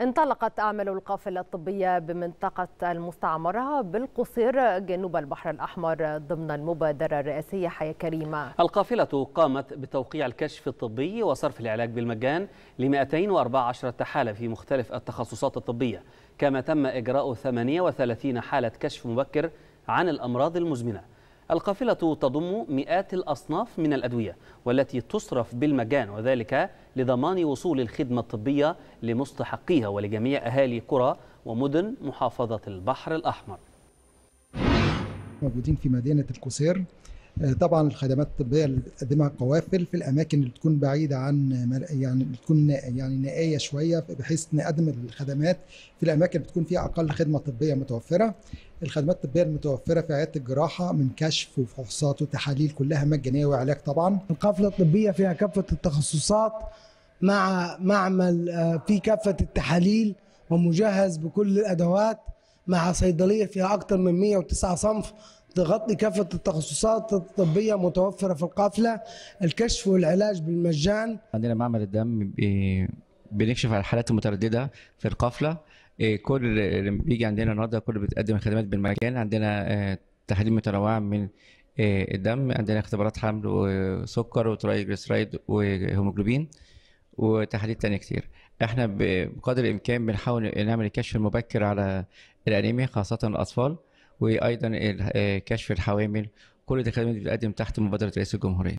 انطلقت أعمال القافلة الطبية بمنطقة المستعمرة بالقصير جنوب البحر الأحمر ضمن المبادرة الرئاسية. حياة كريمة. القافلة قامت بتوقيع الكشف الطبي وصرف العلاج بالمجان ل 214 حالة في مختلف التخصصات الطبية. كما تم إجراء 38 حالة كشف مبكر عن الأمراض المزمنة. القافلة تضم مئات الأصناف من الأدوية والتي تصرف بالمجان وذلك لضمان وصول الخدمة الطبية لمستحقيها ولجميع أهالي قرى ومدن محافظة البحر الأحمر. موجودين في مدينة القصير طبعا الخدمات الطبية اللي بتقدمها القوافل في الأماكن اللي تكون بعيدة عن يعني تكون يعني نائية شوية بحيث نقدم الخدمات في الأماكن اللي بتكون فيها أقل خدمة طبية متوفرة. الخدمات الطبية المتوفرة في عيادة الجراحة من كشف وفحوصات وتحاليل كلها مجانية وعلاج طبعا. القافلة الطبية فيها كافة التخصصات مع معمل في كافة التحاليل ومجهز بكل الأدوات مع صيدلية فيها أكثر من 109 صنف تغطي كافة التخصصات الطبية متوفرة في القافلة الكشف والعلاج بالمجان. عندنا معمل الدم بنكشف على الحالات المترددة في القافلة. كل اللي بيجي عندنا النهارده كل بتقدم الخدمات بالمجان. عندنا تحاليل متنوعة من الدم. عندنا اختبارات حمل وسكر وترايجليسرايد وهيموجلوبين وتحاليل تانية كتير. إحنا بقدر الإمكان بنحاول نعمل الكشف المبكر على الأنيميا خاصة الأطفال. وأيضا كشف الحوامل. كل دي خدمات بتقدم تحت مبادرة رئيس الجمهورية.